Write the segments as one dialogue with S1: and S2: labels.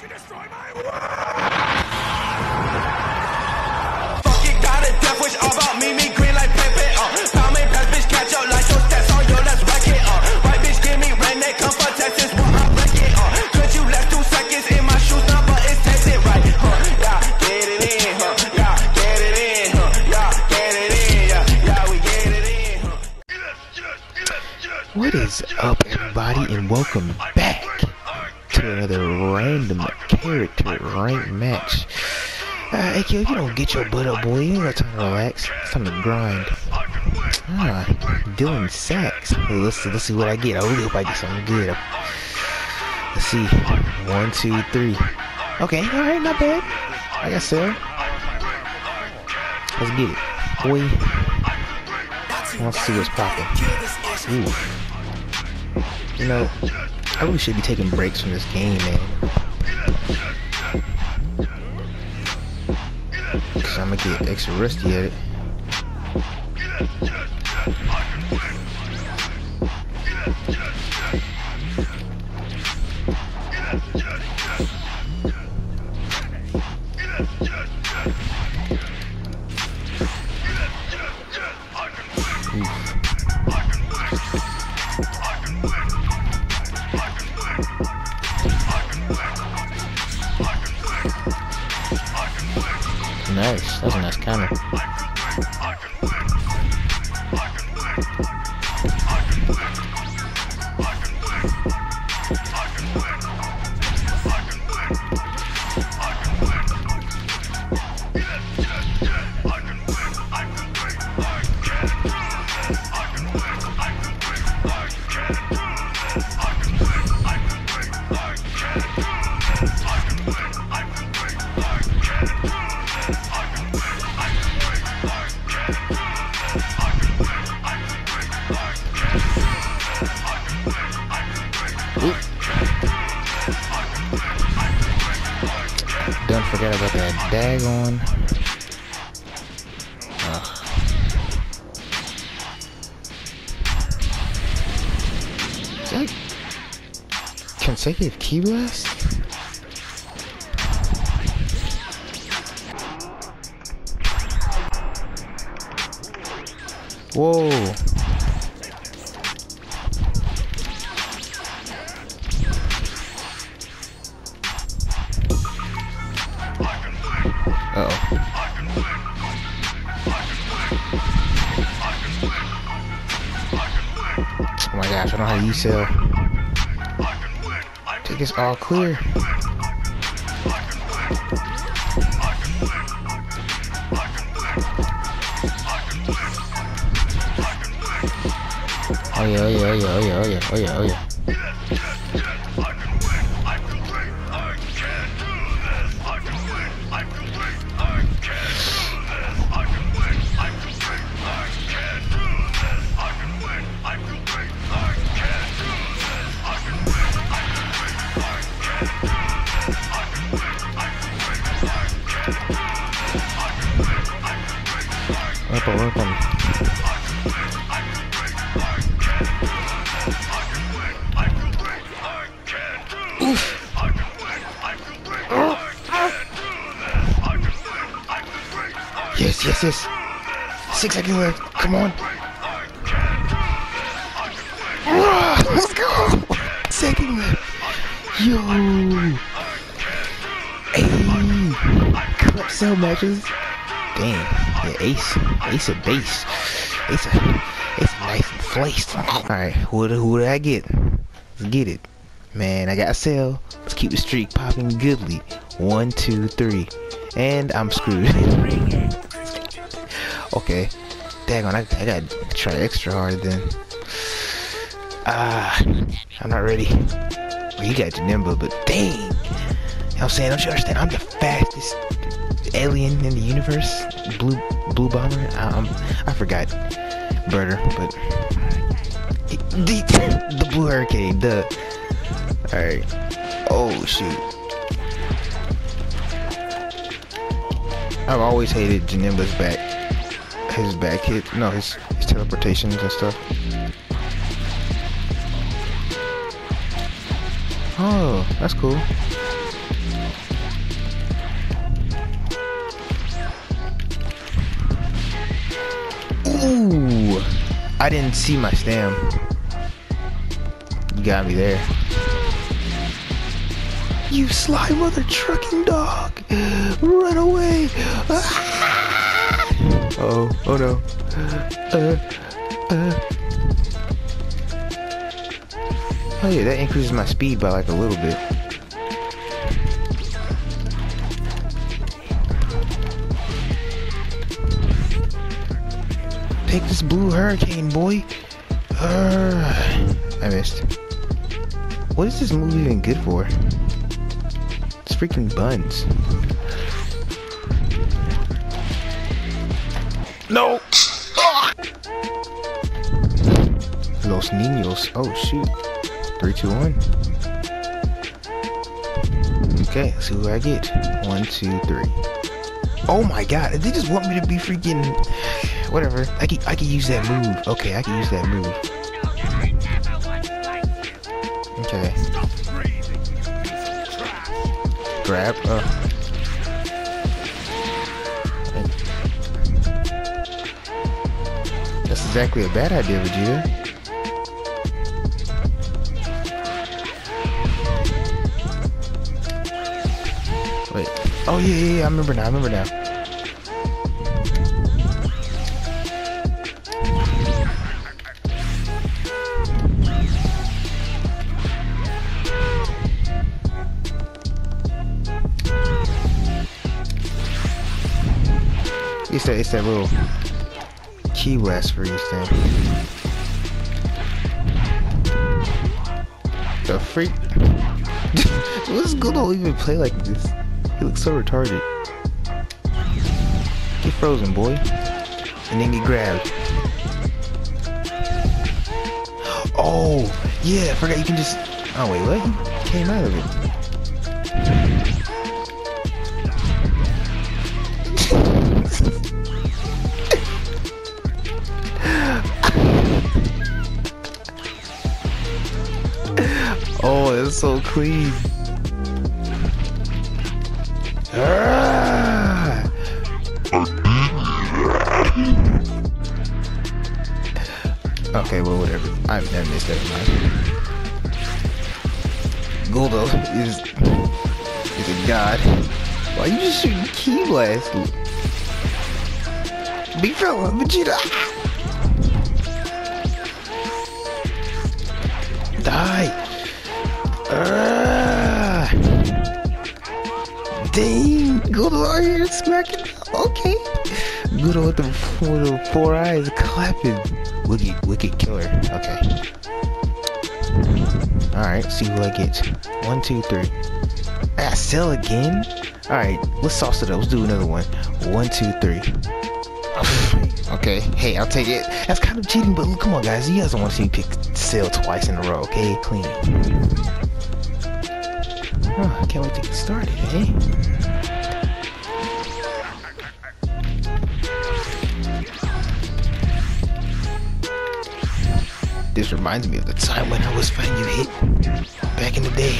S1: Can destroy my world!
S2: Got a death wish all about me, me green like Pepe, uh. Me, pass, bitch, catch up like on it, uh. Bitch, give me come for Texas, but I it, uh. Could you left two seconds in my shoes, now, but it's right, huh? Yeah, get it in, huh? Yeah, get it in, huh? Yeah, get it in, yeah, yeah, we get it in, huh?
S3: What is up, everybody, and welcome back to another random character rank match. Uh, you don't get your butt up, boy, you ain't got time to relax. It's time to grind. Ah, Sachs. Hey, let's see, let's see what I get. I really hope I get something good. Let's see. One, two, three. Okay, alright, not bad. I got Sarah. Let's get it. Boy. Let's see what's popping. Ooh. You know, I really should be taking breaks from this game, man. Cause I'm gonna get extra rusty at it. Nice. Consecutive ki blast? Whoa. Oh. Oh my gosh, I don't know how to use this all clear. Oh yeah, oh yeah, oh yeah, oh yeah, oh yeah, oh yeah, oh yeah. Yes, yes. Six left. Come on. Let's go. Second left. Yo. Hey. Club cell matches. Damn. Yeah, Ace. Ace of base. Ace of, of nice and flaced. Alright, who, who did I get? Let's get it. Man, I got a Cell. Let's keep the streak popping goodly. One, two, three. And I'm screwed. okay. Dang on, I, I gotta try extra hard then. Ah, I'm not ready. Well, you got Janemba, but dang. You know what I'm saying? Don't you understand? I'm the fastest alien in the universe. Blue blue bomber. Um, I forgot. Burter, but the, the blue hurricane. The all right. Oh shoot. I've always hated Janemba's back, his back hit. No, his his teleportations and stuff. Oh, that's cool. Ooh, I didn't see my stem. You got me there. You sly mother trucking dog! Run away! Ah! Oh, oh no. Uh, uh. Oh yeah, that increases my speed by like a little bit. Take this blue hurricane, boy. Uh, I missed. What is this move even good for? It's freaking buns. No! Ah! Los Niños. Oh shoot. Three, two, one. Okay, let's see who I get. One, two, three. Oh my god, they just want me to be freaking whatever. I can I can use that move. Okay, I can use that move. Okay. Grab. Oh. Exactly a bad idea, Vegeta. Wait. Oh yeah, yeah, yeah. I remember now. I remember now. It's that, it's that little ki blast freeze thing. The freak? What's Guldo even play like this? He looks so retarded. Get frozen, boy. And then get grabbed. Oh, yeah, I forgot you can just... Oh, wait, what? He came out of it. So clean. Ah! Okay, well, whatever. I've never missed that mind. Guldo is is a god. Why are you just shooting ki blast? Big fella, Vegeta. Die. Ah. Dang, out here smacking. Okay. good with the, with the four eyes clapping. Wicked, wicked killer. Okay. Alright, see who I get. One, two, three. Ah, Cell again? Alright, let's sauce it up. Let's do another one. One, two, three. okay, hey, I'll take it. That's kind of cheating, but look, come on, guys. You guys don't want to see me pick Cell twice in a row, okay? Clean. Oh, I can't wait to get started, eh? This reminds me of the time when I was fighting you hit back in the day.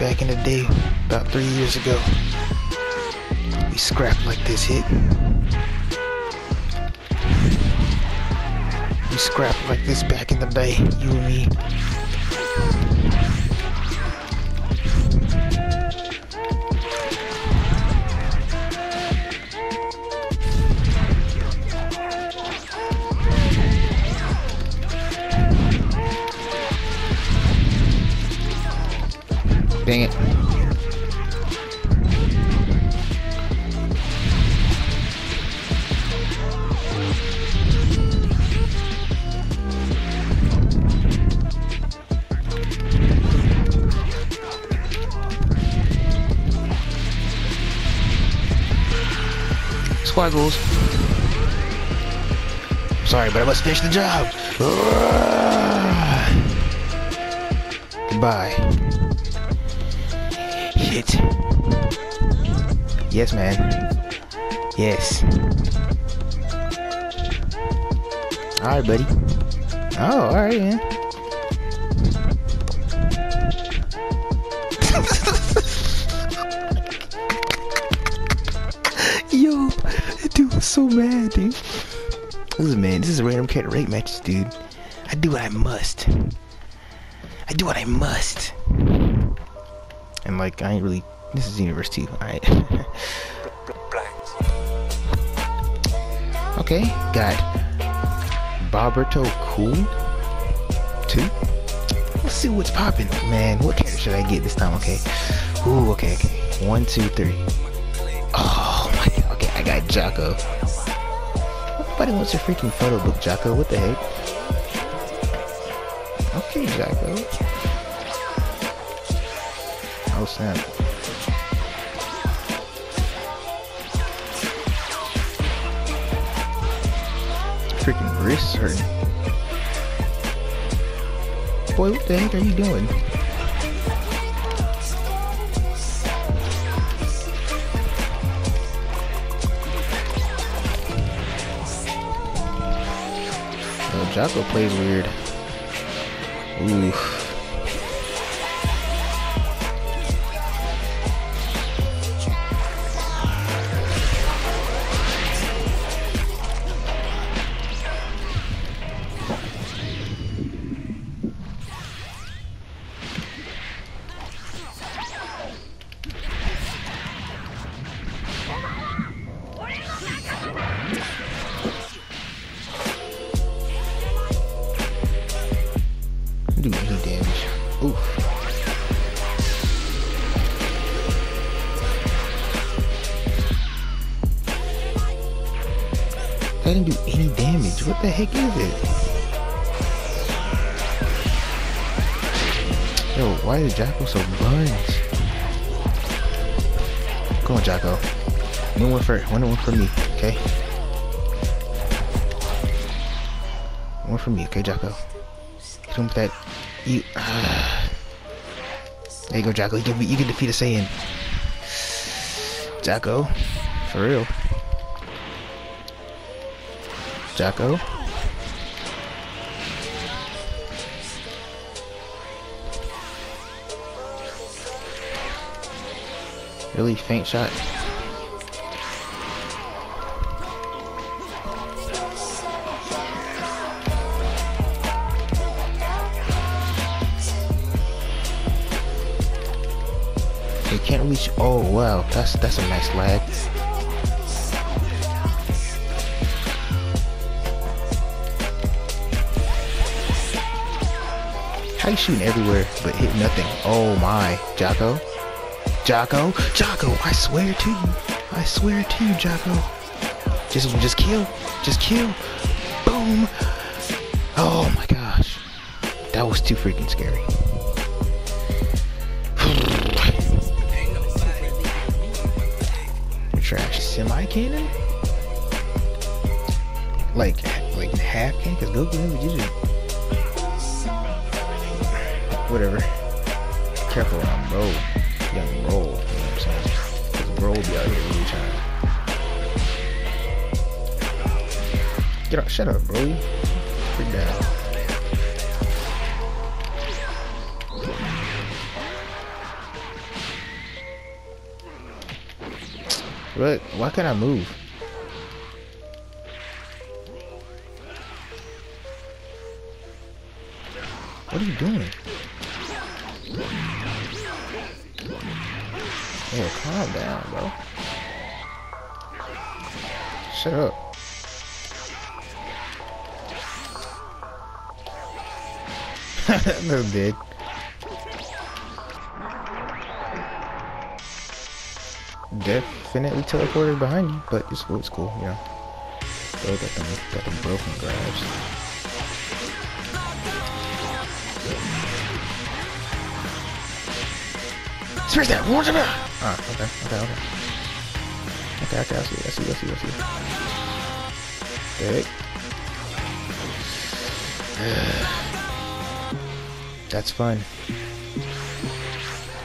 S3: Back in the day, about three years ago. We scrapped like this hit. We scrapped like this back in the day, you and me. Dang it. Squaggles. Sorry, but I must finish the job. Goodbye shit. Yes, man. Yes. Alright, buddy. Oh, alright, man. Yo, dude was so mad, dude. This is man, this is random cat rate matches, dude. I do what I must. I do what I must. And like, I ain't really. This is Universe 2. Alright. okay, got Boberto Cool 2. Let's see what's popping, man. What character should I get this time? Okay. Ooh, okay, okay. One, two, three. Oh my. Okay, I got Jaco. Nobody wants your freaking photo book, Jaco. What the heck? Okay, Jaco. Oh snap. Freaking wrist hurting. Boy, what the heck are you doing? Jaco plays weird. Oof. Damage. What the heck is it? Yo, why is Jaco so buns? Come on, Jaco. One one for one one for me, okay? One for me, okay? Hit him with that. You. Uh, there you go, Jaco. You can, you can defeat a Saiyan. Jaco. For real. Jaco. Really faint shot. It can't reach. Oh wow, that's that's a nice lag. How you shooting everywhere but hit nothing? Oh my, Jaco, Jaco, Jaco! I swear to you, I swear to you, Jaco. Just just kill, just kill. Boom. Oh my gosh, that was too freaking scary. trash semi cannon? Like like half cannon? Cause Goku did it. Whatever. Careful on bro. You gotta roll. You know what I'm saying? Cause bro be out here really trying. Get up, shut up, bro. Freak down. What? Why can't I move? What are you doing? Oh, calm down, bro. Shut up. no big. Definitely teleported behind you, but it's cool, it's cool. Bro, got them, got them broken grabs. Smash that! Watch Ah, okay, okay, okay. Okay, okay, I see, I see, I see, I see. Big. That's fun.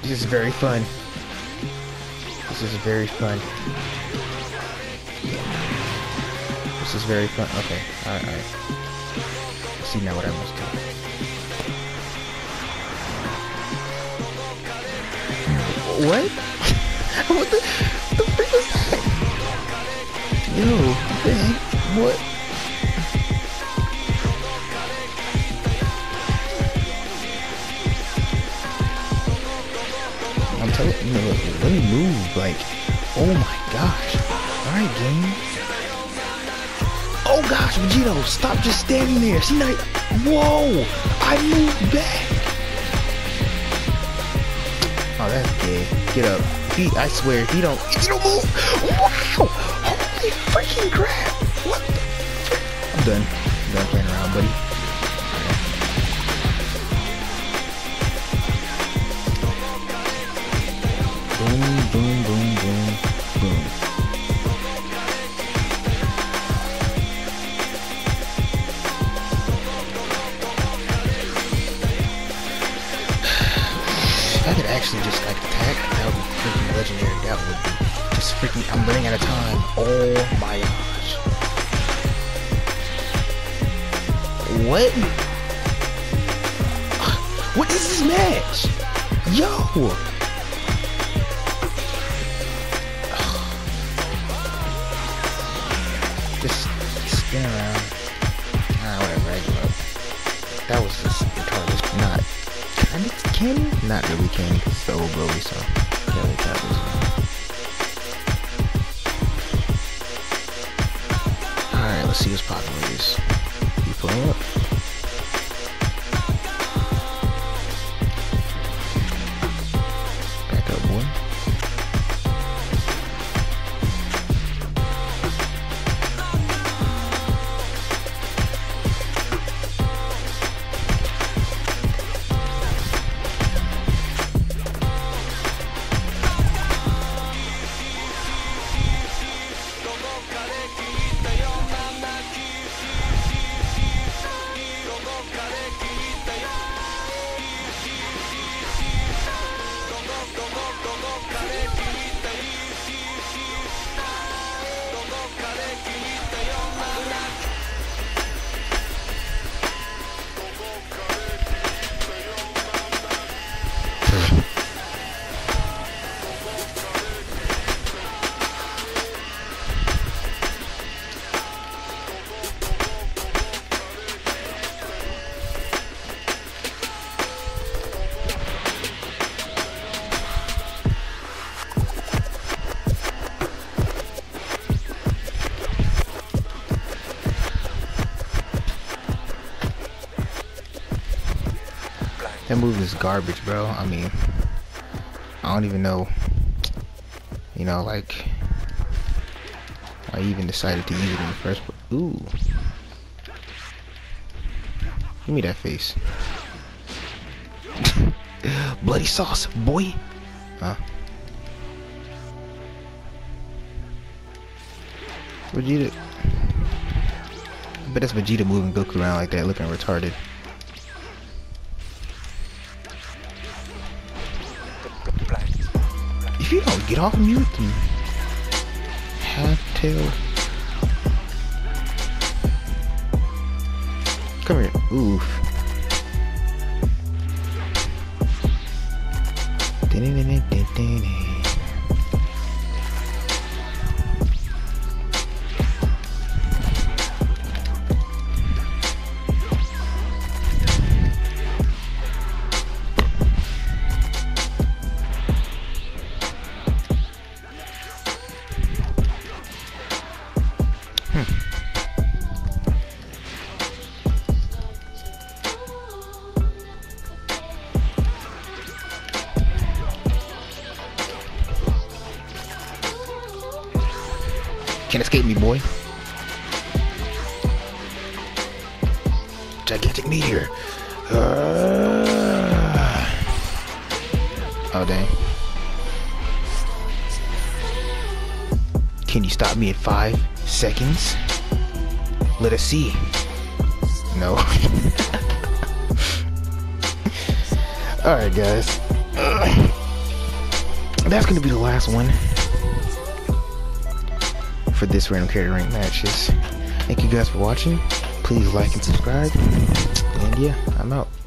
S3: This is very fun. This is very fun. This is very fun. Okay, alright, alright. See now what I must do. What? what the, the freak was that? Yo. heck? What? I'm telling you, know, let me move. Like, oh my gosh. All right, game. Oh gosh, Vegito, stop just standing there. See, now, whoa, I moved back. Gay. Get up. He, I swear, he don't, he don't move, wow, holy freaking crap. What the? I'm done. I'm done playing around, buddy. Freaking. I'm running out of time. Oh my gosh. What? What is this match? Yo! Just spin around. Ah, whatever, I give up. That was just retarded. Not kind of candy? Not really candy, because it's the old Broly, so yeah, like That move is garbage, bro. I mean, I don't even know. You know, like, I even decided to use it in the first place. Ooh. Give me that face. Bloody sauce, boy. Huh? Vegeta. I bet that's Vegeta moving Goku around like that, looking retarded. Get off mute, then half tail. Come here. Oof. Can't escape me, boy. Gigantic meteor. Uh... Oh, dang. Can you stop me in five seconds? Let us see. No. Alright, guys. That's gonna be the last one for this random character rank matches. Thank you guys for watching. Please like and subscribe. And yeah, I'm out.